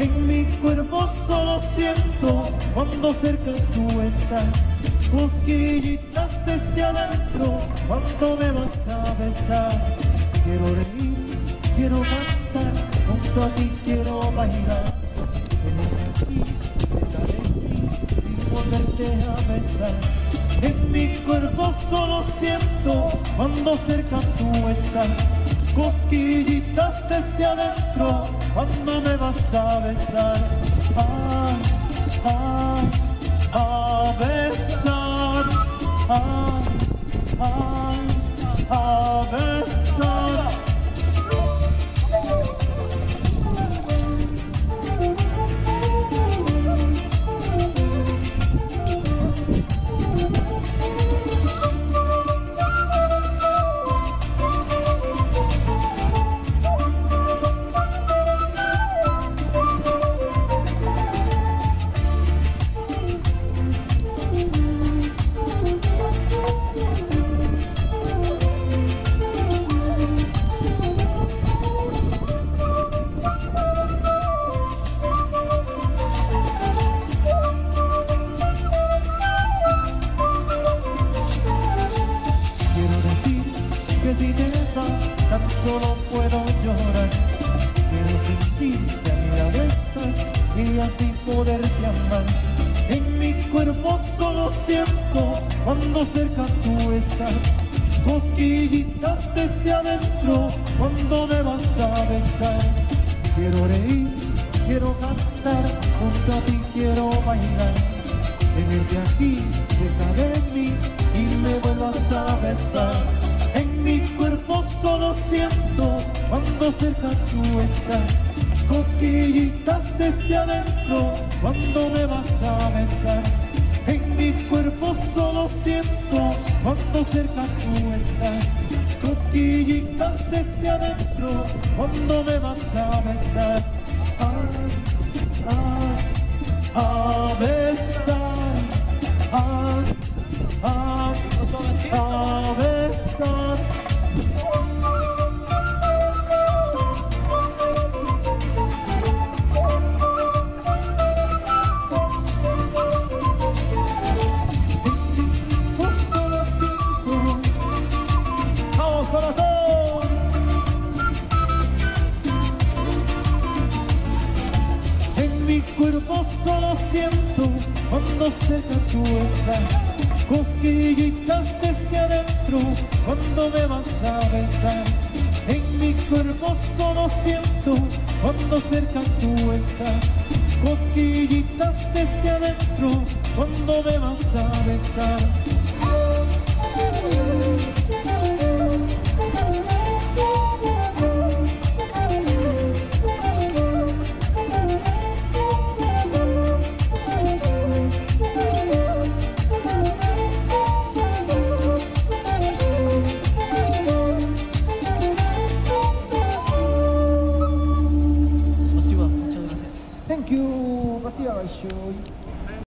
En mi cuerpo solo siento cuando cerca tú estás. Cosquillitas desde adentro cuando me vas a besar. Quiero reír, quiero cantar, junto a ti quiero bailar. Ven aquí, cerca de mí y volverte a besar. En mi cuerpo solo siento cuando cerca tú estás. Cosquillitas desde adentro cuando me vas a besar. Ah, ah, a besar. Ah, tan solo puedo llorar. Quiero sentirte a mi abrazas y así poderte amar. En mi cuerpo solo siento cuando cerca tú estás. Cosquillitas desde adentro cuando me vas a besar. Quiero reír, quiero cantar, junto a ti quiero bailar. Tenerte aquí cerca de mí y me vuelvas a besar. En mi cuerpo solo siento cuando cerca tú estás. Cosquillitas desde adentro cuando me vas a besar. En mi cuerpo solo siento cuando cerca tú estás. Cosquillitas desde adentro cuando me vas a besar. Ah, ah, a besar. Ah, ah, a besar. Mi cuerpo solo siento cuando cerca tú estás. Cosquillitas desde adentro cuando me vas a besar. En mi cuerpo solo siento cuando cerca tú estás. Cosquillitas desde adentro cuando me vas a besar. parachute.